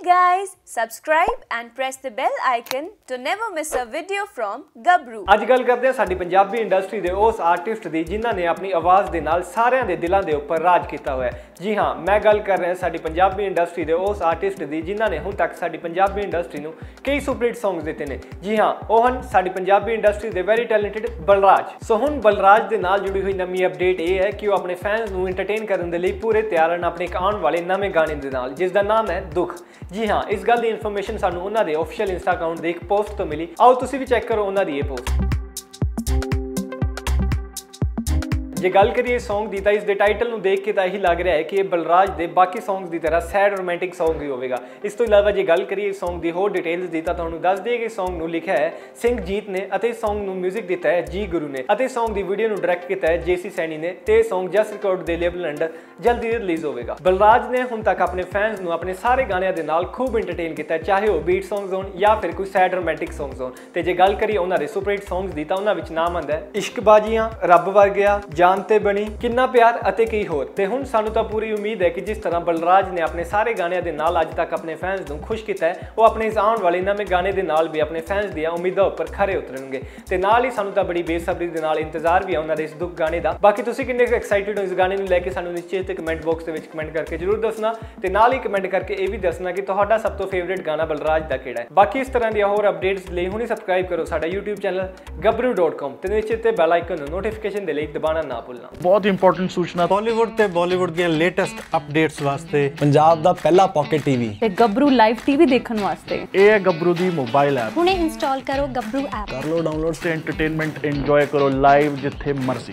Subscribe and press the bell icon to never miss a video from Gabru. ਅੱਜ ਗੱਲ ਕਰਦੇ ਹਾਂ ਸਾਡੀ ਪੰਜਾਬੀ ਇੰਡਸਟਰੀ ਦੇ ਉਸ ਆਰਟਿਸਟ ਦੀ, ਜਿਨ੍ਹਾਂ ਨੇ ਆਪਣੀ ਆਵਾਜ਼ ਦੇ ਨਾਲ ਸਾਰਿਆਂ ਦੇ ਦਿਲਾਂ ਦੇ ਉੱਪਰ ਰਾਜ ਕੀਤਾ ਹੋਇਆ ਹੈ। ਜੀ ਹਾਂ, ਮੈਂ ਗੱਲ ਕਰ ਰਿਹਾ ਸਾਡੀ ਪੰਜਾਬੀ ਇੰਡਸਟਰੀ ਦੇ ਉਸ ਆਰਟਿਸਟ ਦੀ, ਜਿਨ੍ਹਾਂ ਨੇ ਹੁਣ ਤੱਕ ਸਾਡੀ ਪੰਜਾਬੀ ਇੰਡਸਟਰੀ ਨੂੰ ਕਈ ਸੁਪਰਹਿੱਟ ਸੌਂਗਸ ਦਿੱਤੇ ਨੇ। ਜੀ ਹਾਂ, ਉਹ ਹਨ ਸਾਡੀ ਪੰਜਾਬੀ ਇੰਡਸਟਰੀ ਦੇ ਵੈਰੀ ਟੈਲੈਂਟਡ ਬਲਰਾਜ। ਸੋ ਹੁਣ ਬਲਰਾਜ ਦੇ ਨਾਲ ਜੁੜੀ ਹੋਈ ਨਵੀਂ ਅਪਡੇਟ ਇਹ ਹੈ ਕਿ ਉਹ ਆਪਣੇ ਫੈਨਸ ਨੂੰ ਐਂਟਰਟੇਨ ਕਰਨ ਦੇ ਲਈ ਪੂਰੇ ਤਿਆਰ ਹਨ ਆਪਣੇ ਇੱਕ ਆਉਣ ਵਾਲੇ ਨਵੇਂ ਗਾਣੇ ਦੇ ਨਾਲ, ਜਿਸ ਦਾ ਨਾਮ ਹੈ ਦੁੱਖ। ਜੀ ਹਾਂ, ਇਸ ਗੱਲ ਦੀ ਇਨਫੋਰਮੇਸ਼ਨ ਸਾਨੂੰ ਉਹਨਾਂ ਦੇ ਅਫੀਸ਼ੀਅਲ ਇੰਸਟਾ ਅਕਾਊਂਟ ਦੇ ਇੱਕ ਪੋਸਟ ਤੋਂ ਮਿਲੀ। ਆਓ ਤੁਸੀਂ ਵੀ ਚੈੱਕ ਕਰੋ ਉਹਨਾਂ ਦੀ ਇਹ ਪੋਸਟ ਜੇ ਗੱਲ ਕਰੀਏ Song ਦੀ, ਤਾਂ ਇਸ ਦੇ ਟਾਈਟਲ ਨੂੰ ਦੇਖ ਕੇ ਤਾਂ ਇਹੀ ਲੱਗ ਰਿਹਾ ਹੈ ਕਿ ਇਹ ਬਲਰਾਜ ਦੇ ਬਾਕੀ Songs ਦੀ ਤਰ੍ਹਾਂ ਸੈਡ ਰੋਮਾਂਟਿਕ Song ਹੀ ਹੋਵੇਗਾ। ਇਸ ਤੋਂ ਇਲਾਵਾ ਜੇ ਗੱਲ ਕਰੀਏ Song ਦੀ ਹੋਰ ਡਿਟੇਲਸ ਦੀ, ਤਾਂ ਤੁਹਾਨੂੰ ਦੱਸ ਦਈਏ ਕਿ Song ਨੂੰ ਲਿਖਿਆ ਹੈ ਸਿੰਘਜੀਤ ਨੇ ਅਤੇ Song ਨੂੰ 뮤직 ਦਿੱਤਾ ਹੈ ਜੀ ਗੁਰੂ ਨੇ ਅਤੇ Song ਦੀ ਵੀਡੀਓ ਨੂੰ ਡਾਇਰੈਕਟ ਕੀਤਾ ਹੈ ਜੇਸੀ ਸੈਣੀ ਨੇ ਤੇ ਇਹ Song ਜਸ ਰਿਕਾਰਡ ਦੇ ਲੇਬਲ ਅੰਡਰ ਜਲਦੀ ਰਿਲੀਜ਼ ਹੋਵੇਗਾ। ਬਲਰਾਜ ਨੇ ਹੁਣ ਤੱਕ ਆਪਣੇ ਫੈਨਸ ਨੂੰ ਆਪਣੇ ਸਾਰੇ ਗਾਣਿਆਂ ਦੇ ਨਾਲ ਖੂਬ ਐਂਟਰਟੇਨ ਕੀਤਾ ਚਾਹੇ ਉਹ ਬੀਟ Songs ਹੋਣ ਜਾਂ ਫਿਰ ਕੋਈ ਸੈਡ ਰੋਮਾਂਟਿਕ Songs ਹੋਣ। ਤੇ ਜੇ ਗੱਲ ਕਰੀਏ ਉਹਨਾਂ ਦੇ ਸੁਪਰਹਿੱਟ Songs ਦੀ, ਤਾਂ ਉਹਨਾਂ ਵਿੱਚ ਨਾਮ ਆਂਦਾ ਹੈ ਇਸ਼ਕ ਬਾਜੀਆਂ ਰੱਬ ਵਰਗਿਆ ਜਾਂ ਜਾਨ ਤੇ ਬਣੀ, ਕਿੰਨਾ ਪਿਆਰ ਅਤੇ ਕਈ ਹੋਰ। ਤੇ ਹੁਣ ਸਾਨੂੰ ਤਾਂ ਪੂਰੀ ਉਮੀਦ ਹੈ ਕਿ ਜਿਸ ਤਰ੍ਹਾਂ ਬਲਰਾਜ ਨੇ ਆਪਣੇ ਸਾਰੇ ਗਾਣਿਆਂ ਦੇ ਨਾਲ ਅੱਜ ਤੱਕ ਆਪਣੇ ਫੈਨਸ ਨੂੰ ਖੁਸ਼ ਕੀਤਾ ਹੈ, ਉਹ ਆਪਣੇ ਇਸ ਆਉਣ ਵਾਲੇ ਨਵੇਂ ਗਾਣੇ ਦੇ ਨਾਲ ਵੀ ਆਪਣੇ ਫੈਨਸ ਦੀਆਂ ਉਮੀਦਾਂ ਉੱਪਰ ਖਰੇ ਉਤਰਨਗੇ। ਤੇ ਨਾਲ ਹੀ ਸਾਨੂੰ ਤਾਂ ਬੜੀ ਬੇਸਬਰੀ ਦੇ ਨਾਲ ਇੰਤਜ਼ਾਰ ਵੀ ਹੈ ਉਹਨਾਂ ਦੇ ਇਸ ਦੁੱਖ ਗਾਣੇ ਦਾ। ਬਾਕੀ ਤੁਸੀਂ ਕਿੰਨੇ ਐਕਸਾਈਟਿਡ ਹੋ ਇਸ ਗਾਣੇ ਨੂੰ ਲੈ ਕੇ ਸਾਨੂੰ ਨਿਸ਼ਚਿਤ ਤੇ ਕਮੈਂਟ ਬਾਕਸ ਦੇ ਵਿੱਚ ਕਮੈਂਟ ਕਰਕੇ ਜਰੂਰ ਦੱਸਣਾ। ਤੇ ਨਾਲ ਹੀ ਕਮੈਂਟ ਕਰਕੇ ਇਹ ਵੀ ਦੱਸਣਾ ਕਿ ਤੁਹਾਡਾ ਸਭ ਤੋਂ ਫੇਵਰਿਟ ਗਾਣਾ ਬਲਰਾਜ ਦਾ ਕਿਹੜਾ ਹੈ। ਬਾਕੀ ਇਸ ਤਰ੍ਹਾਂ ਦੀਆਂ ਹੋਰ ਅਪਡੇਟਸ ਲਈ ਹੁਣੇ ਸਬਸਕ੍ਰਾਈਬ ਕਰੋ ਸਾਡਾ YouTube ਚੈਨਲ gabru.com ਤੇ ਨਿਸ਼ਚਿਤ ਤੇ ਬੈਲ ਆਈਕਨ ਨੂੰ ਨੋਟੀਫਿਕੇਸ਼ਨ ਦੇ ਲਈ ਦਬਾਉਣਾ ਨਾ ਭੁੱਲਣਾ। ਬਹੁਤ ਇੰਪੋਰਟੈਂਟ ਸੂਚਨਾ। ਬਾਲੀਵੁੱਡ ਤੇ ਬਾਲੀਵੁੱਡ ਦੀਆਂ ਲੇਟੈਸਟ ਅਪਡੇਟਸ ਵਾਸਤੇ। ਪੰਜਾਬ ਦਾ ਪਹਿਲਾ ਪਾਕਟ ਟੀਵੀ ਤੇ ਗੱਭਰੂ ਲਾਈਵ ਟੀਵੀ ਦੇਖਣ ਵਾਸਤੇ। ਇਹ ਹੈ ਗੱਭਰੂ ਦੀ ਮੋਬਾਈਲ ਐਪ ਹੁਣੇ ਇੰਸਟਾਲ ਕਰੋ ਗੱਭਰੂ ਐਪ ਕਰ ਲਓ ਡਾਊਨਲੋਡ ਤੇ ਐਂਟਰਟੇਨਮੈਂਟ ਇੰਜੋਏ ਕਰੋ ਲਾਈਵ ਜਿੱਥੇ ਮਰਜ਼ੀ।